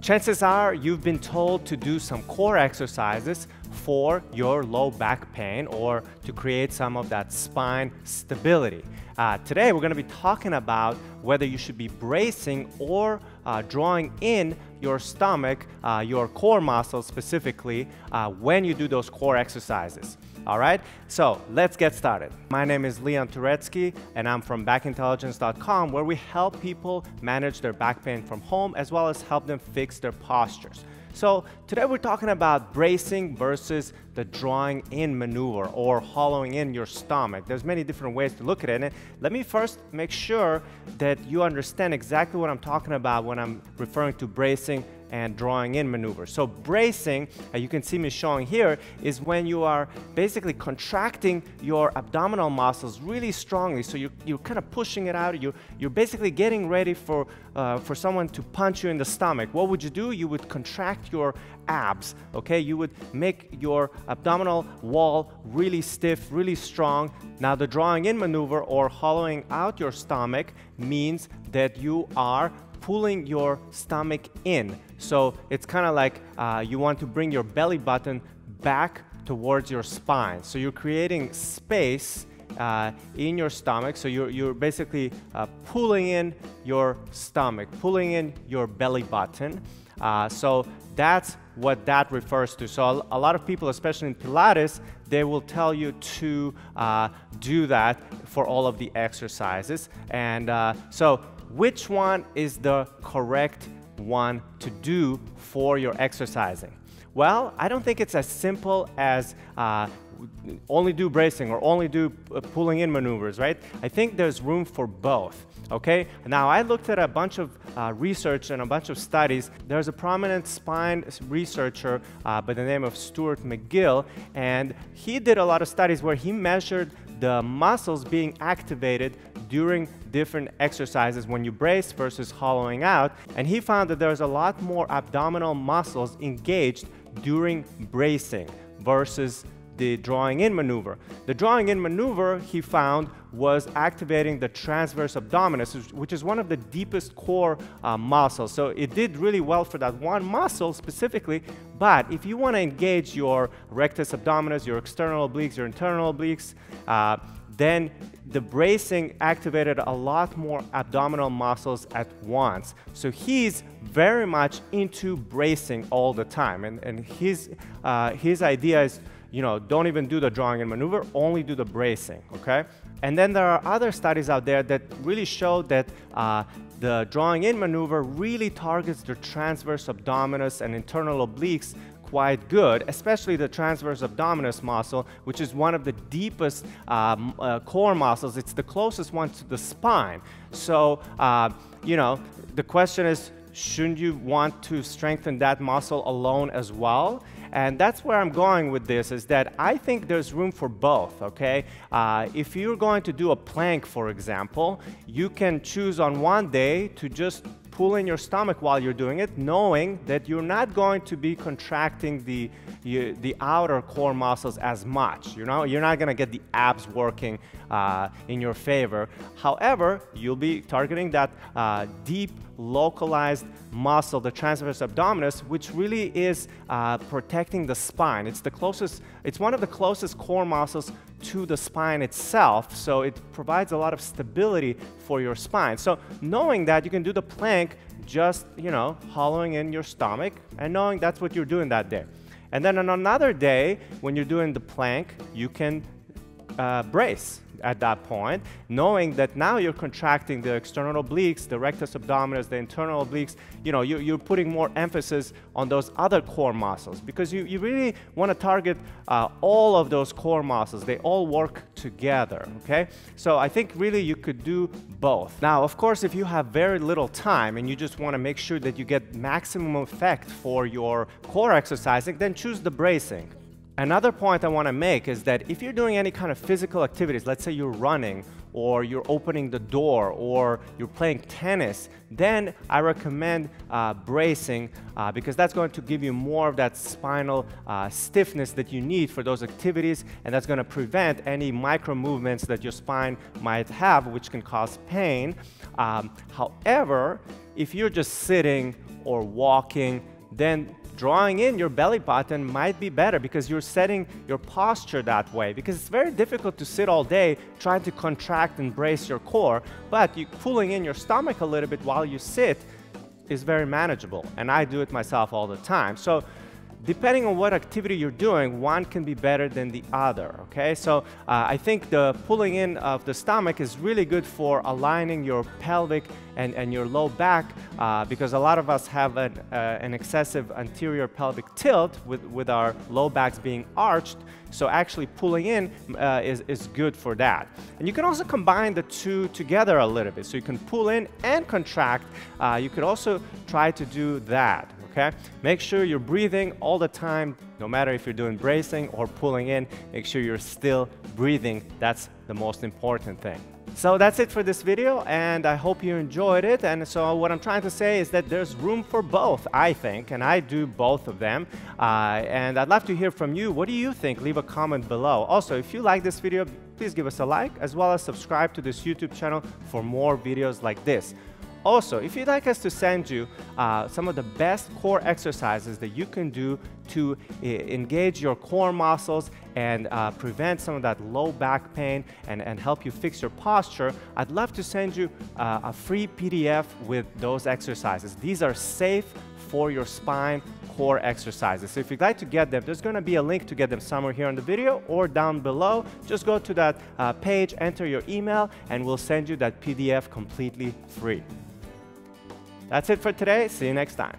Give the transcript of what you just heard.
Chances are you've been told to do some core exercises for your low back pain or to create some of that spine stability. Uh, today we're going to be talking about whether you should be bracing or uh, drawing in your stomach, uh, your core muscles specifically, uh, when you do those core exercises. All right, so let's get started. My name is Leon Turetsky, and I'm from backintelligence.com, where we help people manage their back pain from home as well as help them fix their postures. So today we're talking about bracing versus the drawing in maneuver or hollowing in your stomach. There's many different ways to look at it. And let me first make sure that you understand exactly what I'm talking about when I'm referring to bracing and drawing in maneuver. So bracing, as you can see me showing here, is when you are basically contracting your abdominal muscles really strongly. So you're, you're kind of pushing it out. You're, you're basically getting ready for, uh, for someone to punch you in the stomach. What would you do? You would contract your abs, okay? You would make your abdominal wall really stiff, really strong. Now the drawing in maneuver or hollowing out your stomach means that you are pulling your stomach in. So it's kind of like uh, you want to bring your belly button back towards your spine. So you're creating space uh, in your stomach. So you're, you're basically uh, pulling in your stomach, pulling in your belly button. Uh, so that's what that refers to. So a, lot of people, especially in Pilates, they will tell you to uh, do that for all of the exercises. And uh, so which one is the correct one to do for your exercising? Well, I don't think it's as simple as uh, only do bracing or only do uh, pulling in maneuvers, right? I think there's room for both, okay? Now, I looked at a bunch of uh, research and a bunch of studies. There's a prominent spine researcher uh, by the name of Stuart McGill, and he did a lot of studies where he measured the muscles being activated during different exercises when you brace versus hollowing out. And he found that there's a lot more abdominal muscles engaged during bracing versus the drawing in maneuver. The drawing in maneuver, he found, was activating the transverse abdominis, which is one of the deepest core uh, muscles. So it did really well for that one muscle specifically, but if you want to engage your rectus abdominis, your external obliques, your internal obliques, uh, then the bracing activated a lot more abdominal muscles at once. So he's very much into bracing all the time. And, and his, uh, his idea is, you know, don't even do the drawing in maneuver, only do the bracing, okay? And then there are other studies out there that really show that uh, the drawing in maneuver really targets the transverse abdominis and internal obliques quite good, especially the transverse abdominis muscle, which is one of the deepest um, uh, core muscles. It's the closest one to the spine. So, uh, you know, the question is, shouldn't you want to strengthen that muscle alone as well? And that's where I'm going with this is that I think there's room for both, okay? Uh, if you're going to do a plank, for example, you can choose on one day to just pull in your stomach while you're doing it, knowing that you're not going to be contracting the, you, the outer core muscles as much. You know, you're not to get the abs working uh, in your favor. However, you'll be targeting that uh, deep, localized muscle, the transverse abdominis, which really is uh, protecting the spine. It's the closest, it's one of the closest core muscles to the spine itself, so it provides a lot of stability for your spine. So knowing that, you can do the plank just, you know, hollowing in your stomach and knowing that's what you're doing that day. And then on another day, when you're doing the plank, you can uh, brace at that point, knowing that now you're contracting the external obliques, the rectus abdominis, the internal obliques, you know, you, are putting more emphasis on those other core muscles because you, you really want to target uh, all of those core muscles. They all work together, okay? So I think really you could do both. Now, of course, if you have very little time and you just want to make sure that you get maximum effect for your core exercising, then choose the bracing Another point I want to make is that if you're doing any kind of physical activities, let's say you're running or you're opening the door or you're playing tennis, then I recommend uh, bracing uh, because that's going to give you more of that spinal uh, stiffness that you need for those activities and that's going to prevent any micro movements that your spine might have which can cause pain. Um, however, if you're just sitting or walking, then drawing in your belly button might be better because you're setting your posture that way. Because it's very difficult to sit all day trying to contract and brace your core, but you pulling in your stomach a little bit while you sit is very manageable. And I do it myself all the time. So depending on what activity you're doing, one can be better than the other, okay? So uh, I think the pulling in of the stomach is really good for aligning your pelvic and, and your low back uh, because a lot of us have an, uh, an excessive anterior pelvic tilt with, with our low backs being arched. So actually pulling in uh, is, is good for that. And you can also combine the two together a little bit. So you can pull in and contract. Uh, you could also try to do that okay? Make sure you're breathing all the time, no matter if you're doing bracing or pulling in, make sure you're still breathing. That's the most important thing. So that's it for this video and I hope you enjoyed it. And so what I'm trying to say is that there's room for both, I think, and I do both of them. Uh, and I'd love to hear from you. What do you think? Leave a comment below. Also, if you like this video, please give us a like as well as subscribe to this YouTube channel for more videos like this. Also, if you'd like us to send you uh, some of the best core exercises that you can do to uh, engage your core muscles and uh, prevent some of that low back pain and, and help you fix your posture, I'd love to send you uh, a free PDF with those exercises. These are safe for your spine core exercises. So if you'd like to get them, there's going to be a link to get them somewhere here on the video or down below. Just go to that uh, page, enter your email, and we'll send you that PDF completely free. That's it for today. See you next time.